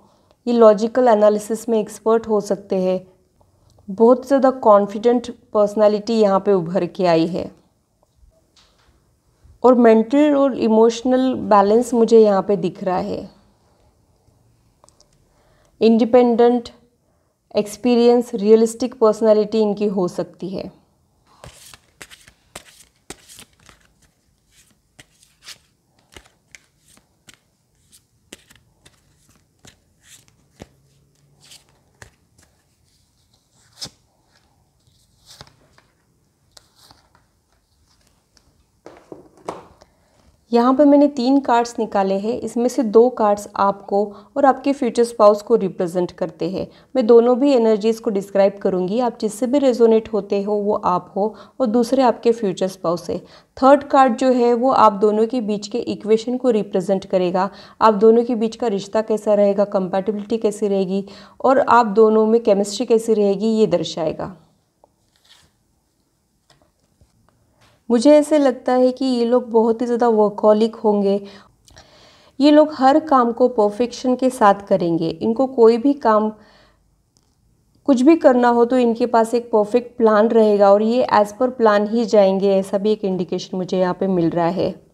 ये लॉजिकल एनालिसिस में एक्सपर्ट हो सकते हैं। बहुत ज़्यादा कॉन्फिडेंट पर्सनालिटी यहाँ पे उभर के आई है। और मेंटल और इमोशनल बैलेंस मुझे यहाँ पे दिख रहा है। इंडिपेंडेंट एक्सपीरियंस रियलिस्टिक पर्सनालिटी इनकी हो सकती है। यहाँ पर मैंने तीन कार्ड्स निकाले हैं। इसमें से दो कार्ड्स आपको और आपके फ्यूचर स्पाउस को रिप्रेजेंट करते हैं। मैं दोनों भी एनर्जीज़ को डिस्क्राइब करूँगी। आप जिससे भी रेजोनेट होते हो, वो आप हो और दूसरे आपके फ्यूचर स्पाउस है। थर्ड कार्ड जो है, वो आप दोनों के बीच के इक्वेशन को रिप्रेजेंट करेगा। आप दोनों के बीच का रिश्ता कैसा रहेगा कंपेटिबिलिटी कैसी रहेगी और आप दोनों में केमिस्ट्री कैसी रहेगी, ये दर्शाएगा। मुझे ऐसे लगता है कि ये लोग बहुत ही ज़्यादा वर्कॉलिक होंगे। ये लोग हर काम को परफेक्शन के साथ करेंगे। इनको कोई भी काम, कुछ भी करना हो तो इनके पास एक परफेक्ट प्लान रहेगा और ये एज़ पर प्लान ही जाएँगे, ऐसा भी एक इंडिकेशन मुझे यहाँ पे मिल रहा है।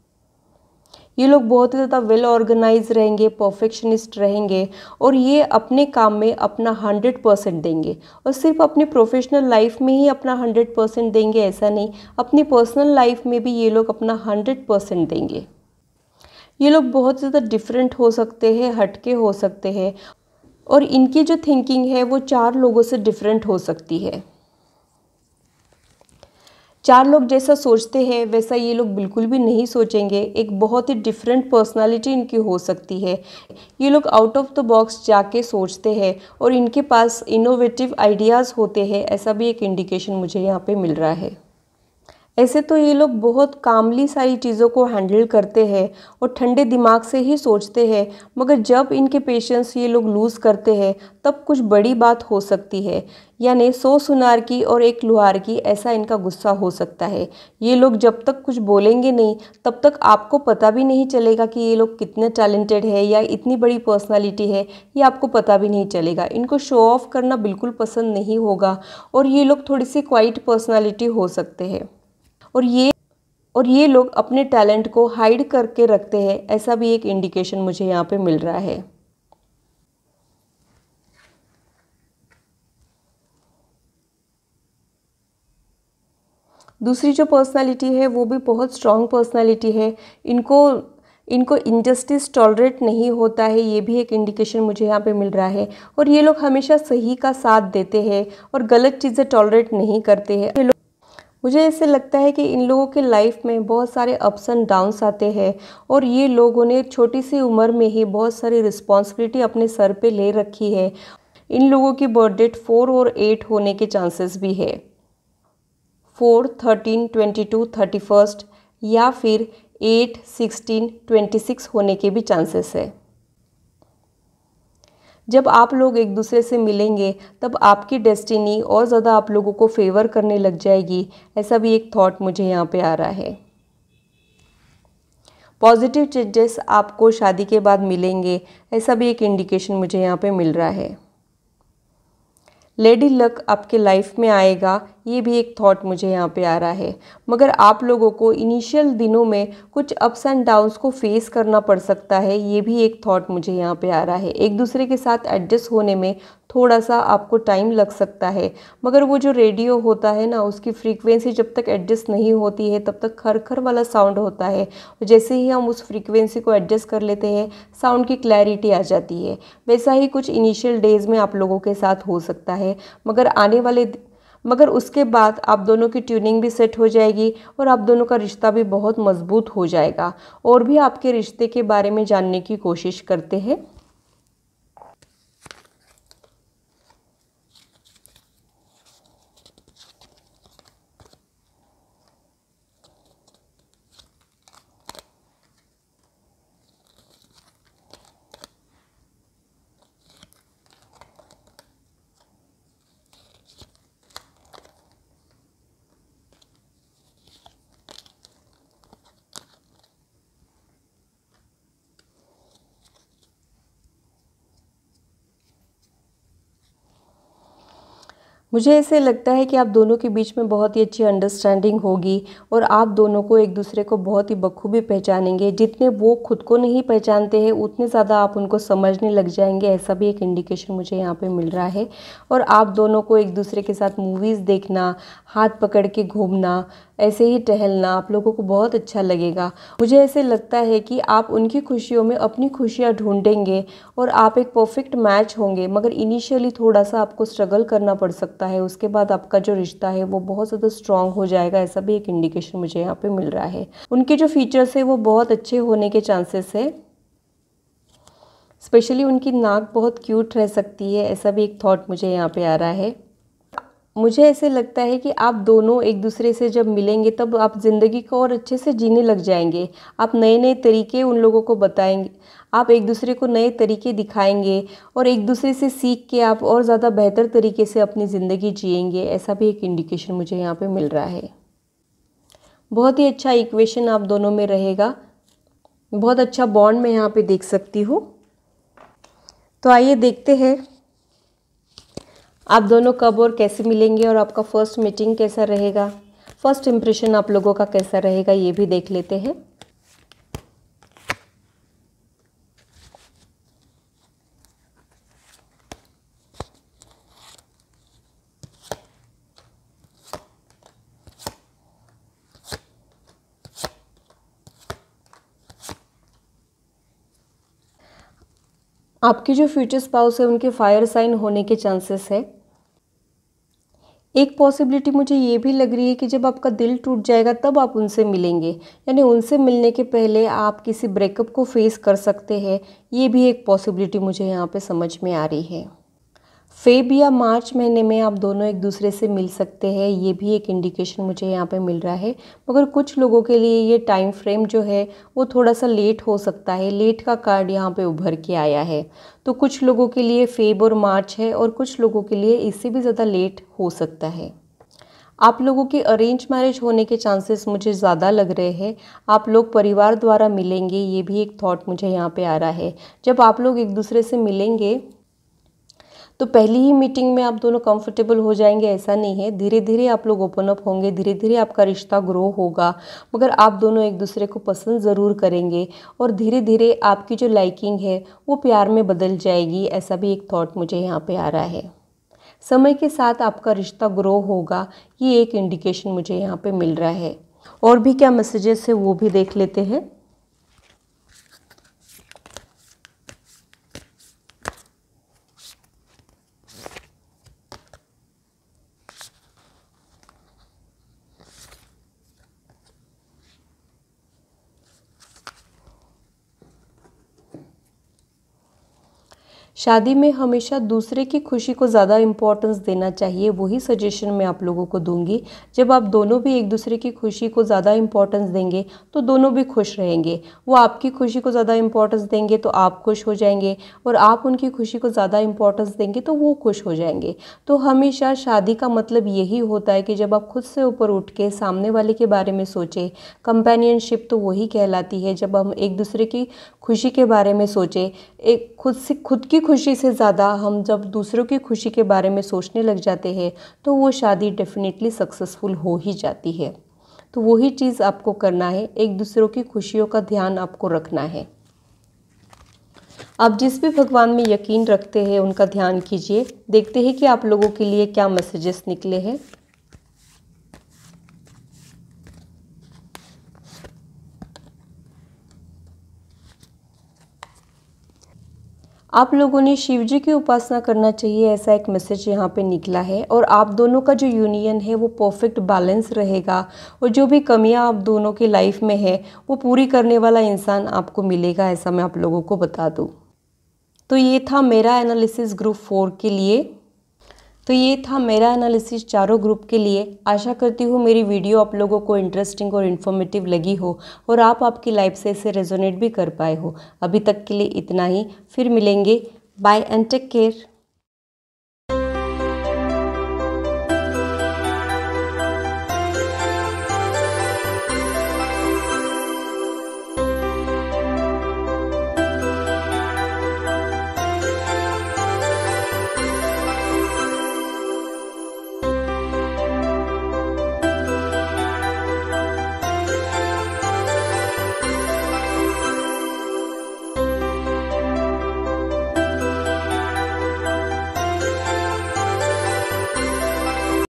ये लोग बहुत ही ज़्यादा वेल ऑर्गेनाइज रहेंगे परफेक्शनिस्ट रहेंगे और ये अपने काम में अपना हंड्रेड परसेंट देंगे। और सिर्फ़ अपनी प्रोफेशनल लाइफ में ही अपना हंड्रेड परसेंट देंगे, ऐसा नहीं। अपनी पर्सनल लाइफ में भी ये लोग अपना हंड्रेड परसेंट देंगे। ये लोग बहुत ज़्यादा डिफरेंट हो सकते हैं, हटके हो सकते हैं और इनकी जो थिंकिंग है वो चार लोगों से डिफरेंट हो सकती है। चार लोग जैसा सोचते हैं, वैसा ये लोग बिल्कुल भी नहीं सोचेंगे। एक बहुत ही डिफरेंट पर्सनालिटी इनकी हो सकती है। ये लोग आउट ऑफ़ द बॉक्स जाके सोचते हैं और इनके पास इनोवेटिव आइडियाज़ होते हैं, ऐसा भी एक इंडिकेशन मुझे यहाँ पे मिल रहा है। ऐसे तो ये लोग बहुत कामली सारी चीज़ों को हैंडल करते हैं और ठंडे दिमाग से ही सोचते हैं, मगर जब इनके पेशेंस ये लोग लूज़ करते हैं, तब कुछ बड़ी बात हो सकती है। यानी सौ सुनार की और एक लुहार की ऐसा इनका गुस्सा हो सकता है। ये लोग जब तक कुछ बोलेंगे नहीं, तब तक आपको पता भी नहीं चलेगा कि ये लोग कितने टैलेंटेड है या इतनी बड़ी पर्सनालिटी है, ये आपको पता भी नहीं चलेगा। इनको शो ऑफ़ करना बिल्कुल पसंद नहीं होगा और ये लोग थोड़ी सी क्वाइट पर्सनालिटी हो सकते हैं। और ये और ये लोग अपने टैलेंट को हाइड करके रखते हैं, ऐसा भी एक इंडिकेशन मुझे यहाँ पे मिल रहा है। दूसरी जो पर्सनालिटी है, वो भी बहुत स्ट्रॉन्ग पर्सनालिटी है। इनको इनको इनजस्टिस टॉलरेट नहीं होता है, ये भी एक इंडिकेशन मुझे यहाँ पे मिल रहा है। और ये लोग हमेशा सही का साथ देते हैं और गलत चीज़ें टॉलरेट नहीं करते हैं। मुझे ऐसे लगता है कि इन लोगों के लाइफ में बहुत सारे अप्स एंड डाउन्स आते हैं और ये लोगों ने छोटी सी उम्र में ही बहुत सारी रिस्पॉन्सिबिलिटी अपने सर पे ले रखी है। इन लोगों की बर्थ डेट फोर और एट होने के चांसेस भी है। Four thirteen twenty two thirty first या फिर एट सिक्सटीन ट्वेंटी सिक्स होने के भी चांसेस है। जब आप लोग एक दूसरे से मिलेंगे, तब आपकी डेस्टिनी और ज़्यादा आप लोगों को फेवर करने लग जाएगी। ऐसा भी एक थॉट मुझे यहाँ पे आ रहा है। पॉजिटिव चेंजेस आपको शादी के बाद मिलेंगे, ऐसा भी एक इंडिकेशन मुझे यहाँ पे मिल रहा है। लेडी लक आपके लाइफ में आएगा, ये भी एक थॉट मुझे यहाँ पे आ रहा है। मगर आप लोगों को इनिशियल दिनों में कुछ अप्स एंड डाउन्स को फेस करना पड़ सकता है, ये भी एक थॉट मुझे यहाँ पे आ रहा है। एक दूसरे के साथ एडजस्ट होने में थोड़ा सा आपको टाइम लग सकता है। मगर वो जो रेडियो होता है ना, उसकी फ्रीक्वेंसी जब तक एडजस्ट नहीं होती है, तब तक खर खर वाला साउंड होता है। जैसे ही हम उस फ्रीक्वेंसी को एडजस्ट कर लेते हैं साउंड की क्लैरिटी आ जाती है। वैसा ही कुछ इनिशियल डेज़ में आप लोगों के साथ हो सकता है। मगर आने वाले मगर उसके बाद आप दोनों की ट्यूनिंग भी सेट हो जाएगी और आप दोनों का रिश्ता भी बहुत मज़बूत हो जाएगा। और भी आपके रिश्ते के बारे में जानने की कोशिश करते हैं। मुझे ऐसे लगता है कि आप दोनों के बीच में बहुत ही अच्छी अंडरस्टैंडिंग होगी और आप दोनों को एक दूसरे को बहुत ही बखूबी पहचानेंगे। जितने वो खुद को नहीं पहचानते हैं, उतने ज़्यादा आप उनको समझने लग जाएँगे। ऐसा भी एक इंडिकेशन मुझे यहाँ पे मिल रहा है। और आप दोनों को एक दूसरे के साथ मूवीज़ देखना, हाथ पकड़ के घूमना ऐसे ही टहलना आप लोगों को बहुत अच्छा लगेगा। मुझे ऐसे लगता है कि आप उनकी खुशियों में अपनी खुशियाँ ढूंढेंगे और आप एक परफेक्ट मैच होंगे, मगर इनिशियली थोड़ा सा आपको स्ट्रगल करना पड़ सकता है। उसके बाद आपका जो रिश्ता है, वो बहुत ज़्यादा स्ट्रांग हो जाएगा, ऐसा भी एक इंडिकेशन मुझे यहाँ पर मिल रहा है। उनके जो फीचर्स है, वो बहुत अच्छे होने के चांसेस है। स्पेशली उनकी नाक बहुत क्यूट रह सकती है, ऐसा भी एक थॉट मुझे यहाँ पे आ रहा है। मुझे ऐसे लगता है कि आप दोनों एक दूसरे से जब मिलेंगे, तब आप ज़िंदगी को और अच्छे से जीने लग जाएँगे। आप नए नए तरीके उन लोगों को बताएँगे। आप एक दूसरे को नए तरीके दिखाएँगे और एक दूसरे से सीख के आप और ज़्यादा बेहतर तरीके से अपनी ज़िंदगी जिएँगे, ऐसा भी एक इंडिकेशन मुझे यहाँ पे मिल रहा है। बहुत ही अच्छा इक्वेशन आप दोनों में रहेगा। बहुत अच्छा बॉन्ड मैं यहाँ पे देख सकती हूँ। तो आइए देखते हैं आप दोनों कब और कैसे मिलेंगे और आपका फ़र्स्ट मीटिंग कैसा रहेगा? फ़र्स्ट इम्प्रेशन आप लोगों का कैसा रहेगा, ये भी देख लेते हैं। आपके जो फ्यूचर स्पाउस है, उनके फायर साइन होने के चांसेस है। एक पॉसिबिलिटी मुझे ये भी लग रही है कि जब आपका दिल टूट जाएगा, तब आप उनसे मिलेंगे। यानी उनसे मिलने के पहले आप किसी ब्रेकअप को फेस कर सकते हैं। ये भी एक पॉसिबिलिटी मुझे यहाँ पे समझ में आ रही है। फेब या मार्च महीने में आप दोनों एक दूसरे से मिल सकते हैं, ये भी एक इंडिकेशन मुझे यहाँ पे मिल रहा है। मगर कुछ लोगों के लिए ये टाइम फ्रेम जो है, वो थोड़ा सा लेट हो सकता है। लेट का कार्ड यहाँ पे उभर के आया है। तो कुछ लोगों के लिए फेब और मार्च है और कुछ लोगों के लिए इससे भी ज़्यादा लेट हो सकता है। आप लोगों के अरेंज मैरिज होने के चांसेस मुझे ज़्यादा लग रहे हैं। आप लोग परिवार द्वारा मिलेंगे, ये भी एक थॉट मुझे यहाँ पे आ रहा है। जब आप लोग एक दूसरे से मिलेंगे तो पहली ही मीटिंग में आप दोनों कंफर्टेबल हो जाएँगे, ऐसा नहीं है। धीरे धीरे आप लोग ओपन अप होंगे धीरे धीरे आपका रिश्ता ग्रो होगा, मगर आप दोनों एक दूसरे को पसंद ज़रूर करेंगे और धीरे धीरे आपकी जो लाइकिंग है, वो प्यार में बदल जाएगी, ऐसा भी एक थॉट मुझे यहाँ पे आ रहा है। समय के साथ आपका रिश्ता ग्रो होगा, ये एक इंडिकेशन मुझे यहाँ पे मिल रहा है। और भी क्या मैसेजेस है वो भी देख लेते हैं। शादी में हमेशा दूसरे की खुशी को ज़्यादा इम्पोर्टेंस देना चाहिए, वही सजेशन मैं आप लोगों को दूँगी। जब आप दोनों भी एक दूसरे की खुशी को ज़्यादा इम्पोर्टेंस देंगे तो दोनों भी खुश रहेंगे। वो आपकी खुशी को ज़्यादा इम्पोर्टेंस देंगे तो आप खुश हो जाएँगे। और आप उनकी खुशी को ज़्यादा इम्पोर्टेंस देंगे तो वो खुश हो जाएँगे। तो हमेशा शादी का मतलब यही होता है कि जब आप खुद से ऊपर उठ के सामने वाले के बारे में सोचें कंपेनियनशिप तो वही कहलाती है। जब हम एक दूसरे की खुशी के बारे में सोचें, एक खुद से, खुद की खुशी से ज़्यादा हम जब दूसरों की खुशी के बारे में सोचने लग जाते हैं तो वो शादी डेफिनेटली सक्सेसफुल हो ही जाती है। तो वही चीज़ आपको करना है, एक दूसरों की खुशियों का ध्यान आपको रखना है। आप जिस भी भगवान में यकीन रखते हैं, उनका ध्यान कीजिए। देखते हैं कि आप लोगों के लिए क्या मैसेजेस निकले हैं। आप लोगों ने शिव जी की उपासना करना चाहिए, ऐसा एक मैसेज यहाँ पे निकला है। और आप दोनों का जो यूनियन है, वो परफेक्ट बैलेंस रहेगा। और जो भी कमियाँ आप दोनों की लाइफ में है, वो पूरी करने वाला इंसान आपको मिलेगा, ऐसा मैं आप लोगों को बता दूँ। तो ये था मेरा एनालिसिस ग्रुप फोर के लिए। तो ये था मेरा एनालिसिस चारों ग्रुप के लिए। आशा करती हूँ मेरी वीडियो आप लोगों को इंटरेस्टिंग और इन्फॉर्मेटिव लगी हो और आप आपकी लाइफ से इसे रेजोनेट भी कर पाए हो। अभी तक के लिए इतना ही। फिर मिलेंगे। Bye and take care